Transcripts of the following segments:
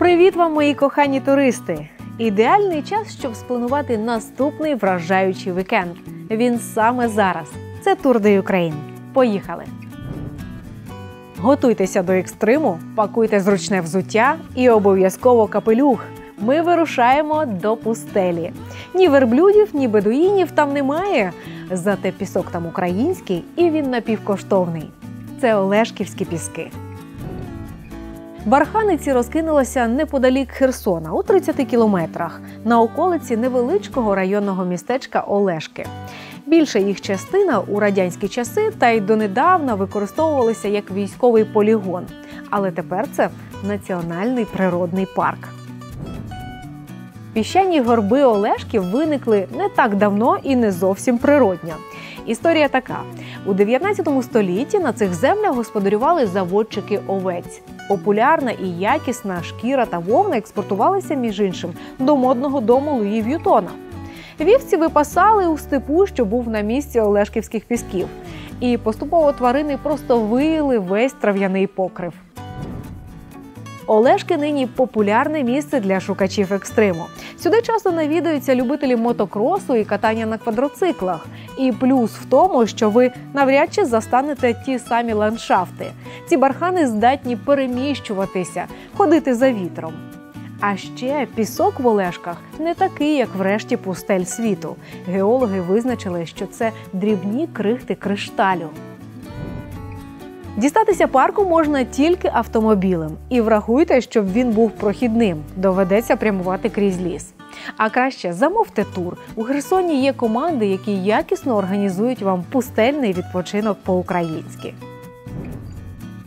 Привіт вам, мої кохані туристи! Ідеальний час, щоб спланувати наступний вражаючий вікенд. Він саме зараз. Це Тур de Ukraine. Поїхали! Готуйтеся до екстриму, пакуйте зручне взуття і обов'язково капелюх. Ми вирушаємо до пустелі. Ні верблюдів, ні бедуїнів там немає. Зате пісок там український і він напівкоштовний. Це Олешківські піски. Барханиці розкинулися неподалік Херсона у 30 кілометрах на околиці невеличкого районного містечка Олешки. Більша їх частина у радянські часи та й донедавна використовувалася як військовий полігон. Але тепер це національний природний парк. Піщані горби Олешків виникли не так давно і не зовсім природньо. Історія така: у 19 столітті на цих землях господарювали заводчики овець. Популярна і якісна шкіра та вовна експортувалися між іншим до модного дому Луї В'ютона. Вівці випасали у степу, що був на місці Олешківських пісків, і поступово тварини просто виїли весь трав'яний покрив. Олешки нині популярне місце для шукачів екстриму. Сюди часто навідуються любителі мотокросу і катання на квадроциклах. І плюс в тому, що ви навряд чи застанете ті самі ландшафти. Ці бархани здатні переміщуватися, ходити за вітром. А ще пісок в Олешках не такий, як в решті пустель світу. Геологи визначили, що це дрібні крихти кришталю. Дістатися парку можна тільки автомобілем. І врахуйте, щоб він був прохідним. Доведеться прямувати крізь ліс. А краще замовте тур. У Херсоні є команди, які якісно організують вам пустельний відпочинок по-українськи.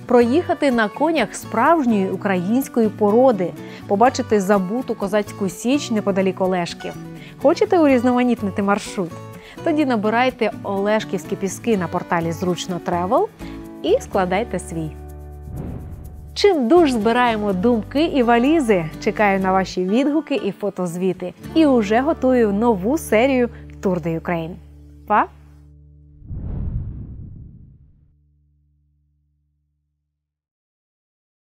Проїхати на конях справжньої української породи, побачити забуту козацьку січ неподалік Олешків. Хочете урізноманітнити маршрут? Тоді набирайте Олешківські піски на порталі Зручно Travel і складайте свій. Чимдуж збираємо думки і валізи. Чекаю на ваші відгуки і фотозвіти. І уже готую нову серію Tour de Ukraine. Па!